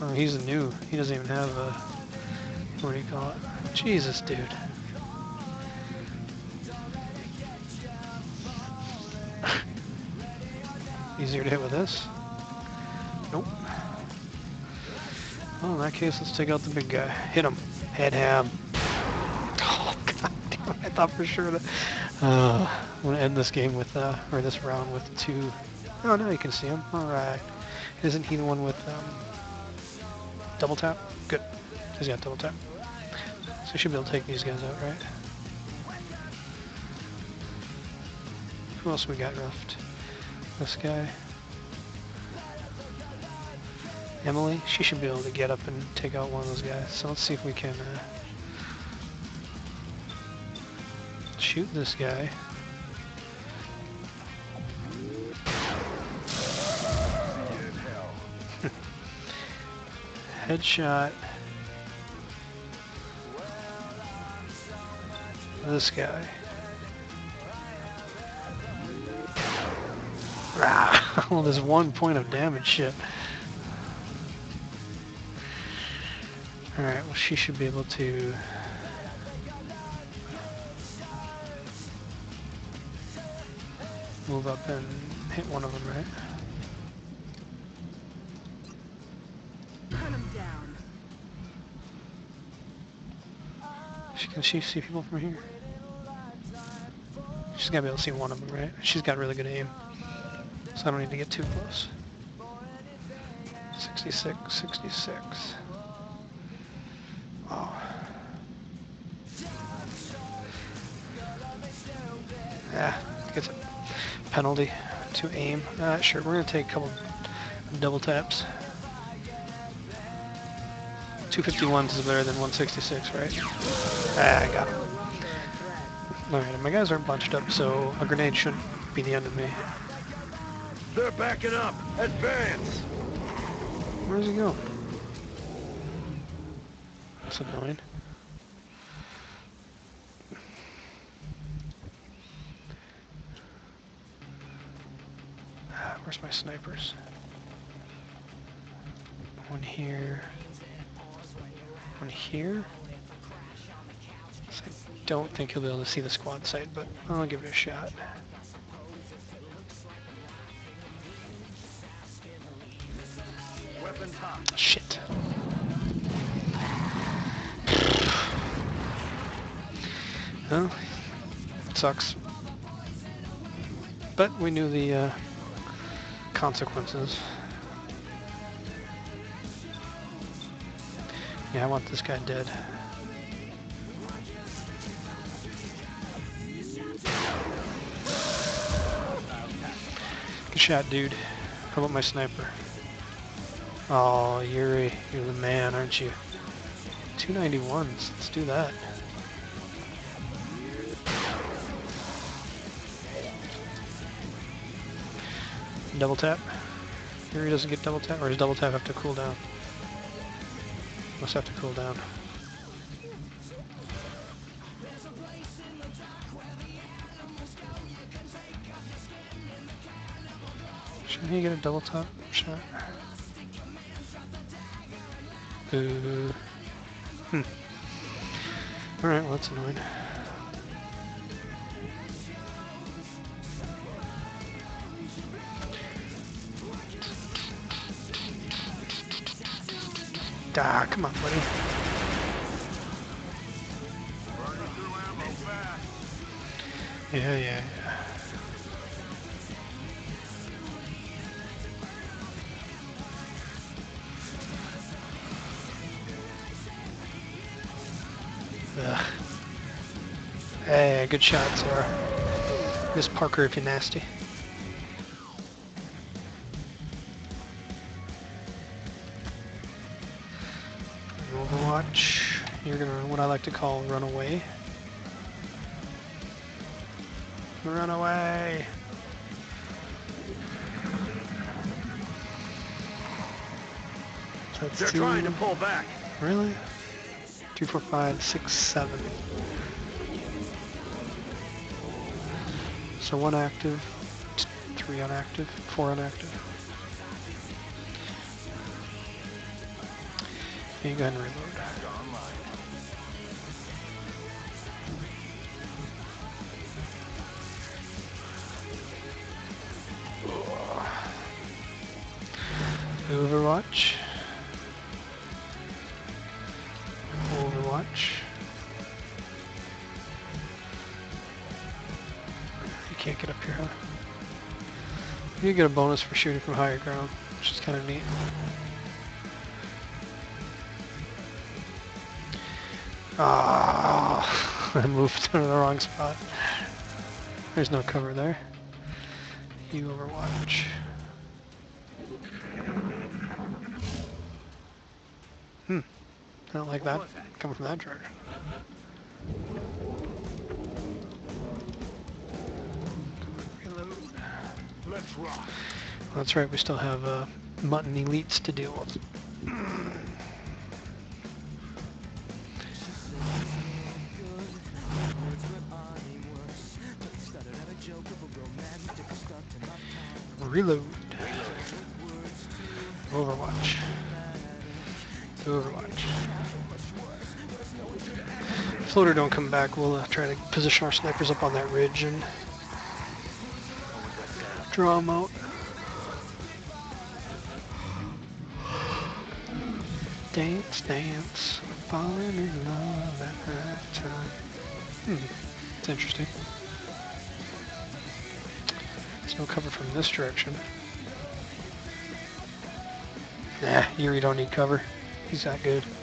Oh, he's new. He doesn't even have a... What do you call it? Jesus, dude. Easier to hit with this? Nope. Well, in that case, let's take out the big guy. Hit him. Head ham. Oh, god damn it. I thought for sure that... Uh, I'm going to end this game with, uh, or this round with two... Oh, now you can see him. Alright. Isn't he the one with, um, double tap? Good. He's got double tap. So should be able to take these guys out, right? Who else we got left? This guy. Emily, she should be able to get up and take out one of those guys. So let's see if we can uh, shoot this guy. Headshot. This guy. Ah, well, there's one point of damage shit. Alright, well she should be able to... Move up and hit one of them, right? Hunt him down. She, can she see people from here? She's gotta be able to see one of them, right? She's got really good aim. So I don't need to get too close. 66, 66. Oh. Yeah, gets a penalty to aim. Uh, sure, we're gonna take a couple double taps. 251 is better than 166, right? Ah, I got him. Alright, my guys aren't bunched up, so a grenade shouldn't be the end of me. They're backing up. Advance. Where's he going? That's annoying. Ah, where's my snipers? One here. One here. So I don't think he'll be able to see the squadsight, but I'll give it a shot. Shit. Well, sucks. But we knew the uh, consequences. Yeah, I want this guy dead. Good shot, dude. How about my sniper? Oh, Yuri, you're the man, aren't you? 291s, let's do that. Double tap. Yuri doesn't get double tap, or does double tap have to cool down? Must have to cool down. Shouldn't he get a double top shot? Boo. Hmm. Alright, well that's annoying. Ah, come on, buddy. Yeah, yeah. Ugh. Hey, good shot, Zora. Miss Parker if you're nasty. To call run away. Run away! That's They're two- trying to pull back. Really? Two, four, five, six, seven. So one active, t- three unactive, four unactive. Okay, you go ahead and reload. Overwatch. Overwatch. You can't get up here, huh? You get a bonus for shooting from higher ground, which is kind of neat. Ah, I moved to the wrong spot. There's no cover there. You overwatch. Hmm. I don't like that coming from that direction. Let's rock. That's right, we still have uh, muton elites to deal with. Reload. Overwatch. Overwatch. Floater don't come back, we'll uh, try to position our snipers up on that ridge and draw them out. Dance, dance, falling in love at that time. Hmm, it's interesting. There's no cover from this direction. Nah, Yuri don't need cover. He's that good.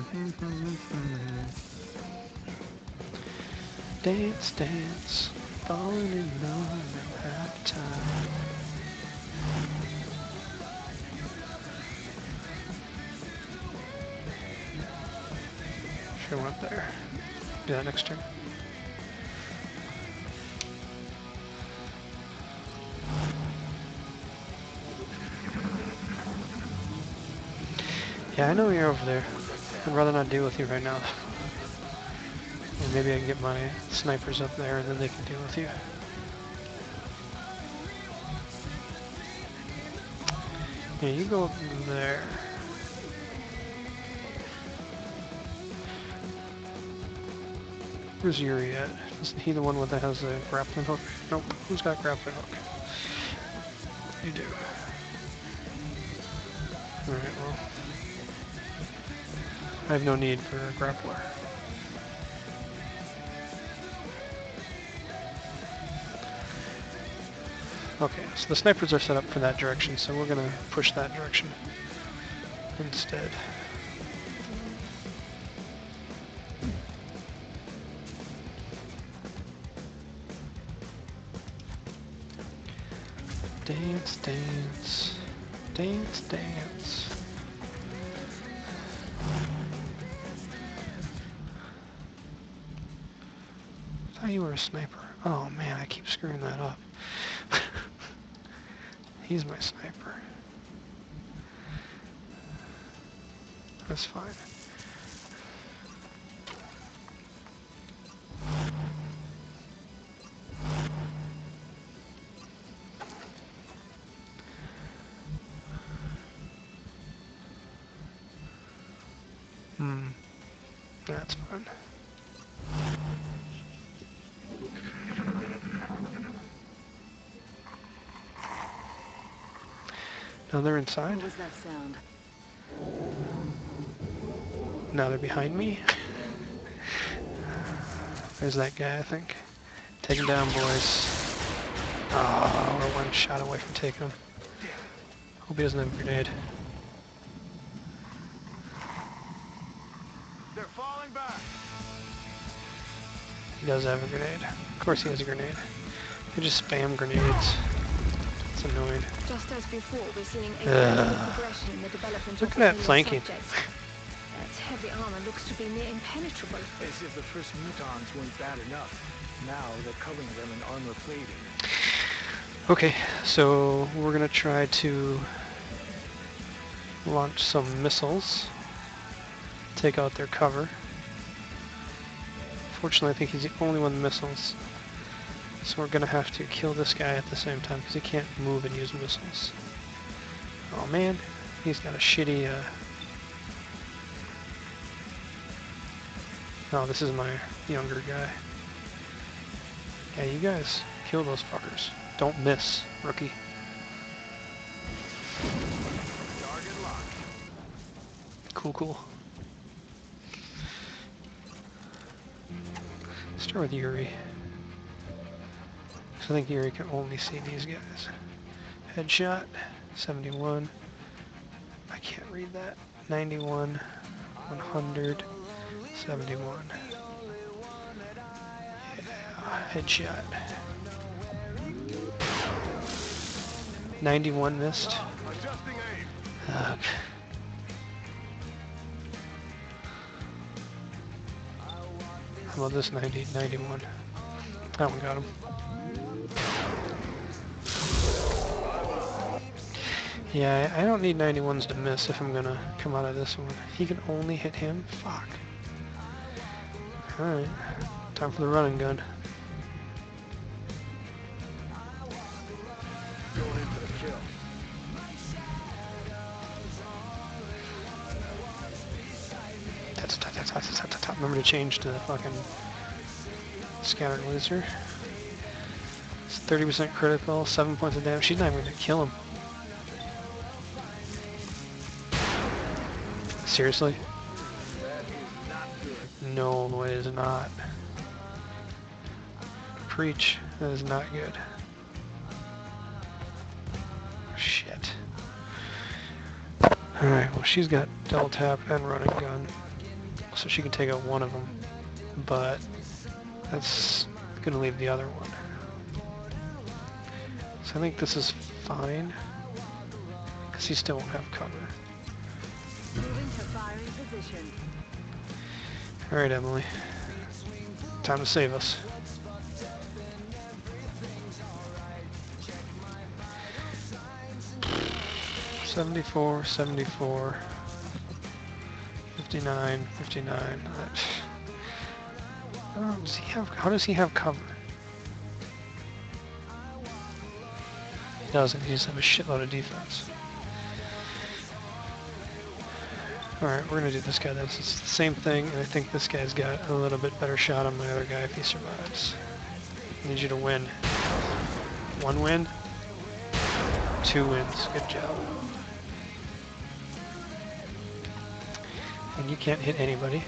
Mm-hmm. Dance, dance, falling in love at half time. Sure went there. Do that next turn. Yeah, I know you're over there. I'd rather not deal with you right now. Or maybe I can get my snipers up there and then they can deal with you. Yeah, you go up there. Where's Yuri at? Isn't he the one with that has the grappling hook? Nope. Who's got grappling hook? You do. Alright, well. I have no need for a grappler. Okay, so the snipers are set up for that direction, so we're gonna push that direction instead. Dance, dance, dance, dance. You were a sniper. Oh man, I keep screwing that up. He's my sniper. That's fine. Now they're inside. What was that sound? Now they're behind me. There's that guy, I think. Take him down, boys. Oh, we're one shot away from taking him. Hope he doesn't have a grenade. They're falling back. He does have a grenade. Of course he has a grenade. They just spam grenades. It's annoying. Just as before, we're seeing a Ugh. progression in the development Look of at that flanking. subjects. heavy armor looks to be near impenetrable. As if the first mutons weren't bad enough. Now they're covering them in armor plating. Okay, so we're gonna try to launch some missiles, take out their cover. Fortunately, I think he's the only one with missiles. So we're gonna have to kill this guy at the same time because he can't move and use missiles. Oh man, he's got a shitty. Uh... Oh, this is my younger guy. Yeah, you guys kill those fuckers. Don't miss, rookie. Target locked. Cool, cool. Start with Yuri. I think Yuri can only see these guys. Headshot, 71. I can't read that. 91, 100, 71. Yeah, headshot. 91 missed. Ugh. How about this 90, 91? That one got him. Yeah, I don't need 91s to miss if I'm gonna come out of this one. He can only hit him? Fuck. Alright. Time for the running gun. The kill. That's that's that's that's that's that's Remember to change to the fucking scatter laser. It's 30% critical, 7 points of damage. She's not even gonna kill him. Seriously? No, it is not. Preach. That is not good. Shit. Alright, well she's got double tap and running gun. So she can take out one of them. But that's gonna leave the other one. So I think this is fine. Because he still won't have cover. Firing position. Alright, Emily. Time to save us. Seventy-four, seventy-four, fifty-nine, fifty-nine. Oh, does he have? How does he have cover? He doesn't. He just have a shitload of defense. Alright, we're gonna do this guy then. It's the same thing, and I think this guy's got a little bit better shot on my other guy if he survives. I need you to win. One win? Two wins. Good job. And you can't hit anybody.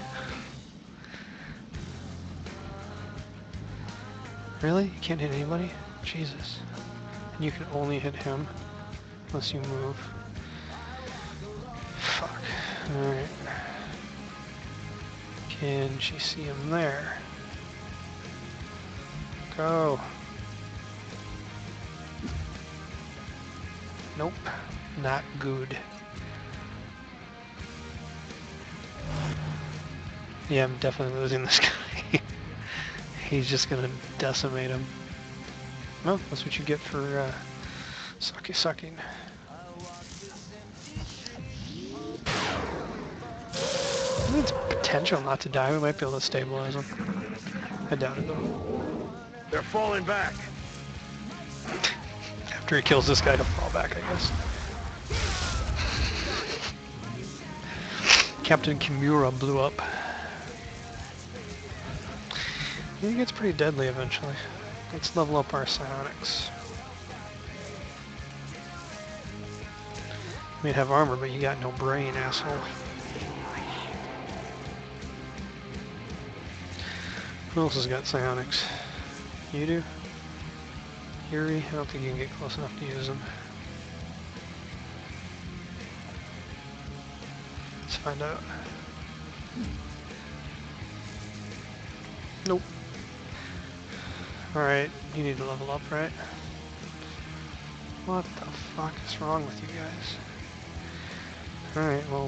Really? You can't hit anybody? Jesus. And you can only hit him unless you move. Alright. Can she see him there? Go. Nope. Not good. Yeah, I'm definitely losing this guy. He's just gonna decimate him. Well, that's what you get for uh, sucky sucking. Potential not to die. We might be able to stabilize him. I doubt it though. They're falling back. After he kills this guy, he'll fall back, I guess. Captain Kimura blew up. He gets pretty deadly eventually. Let's level up our psionics. Mean, have armor, but you got no brain, asshole. Who else has got psionics? You do? Yuri? I don't think you can get close enough to use them. Let's find out. Nope. Alright, you need to level up, right? What the fuck is wrong with you guys? Alright, well...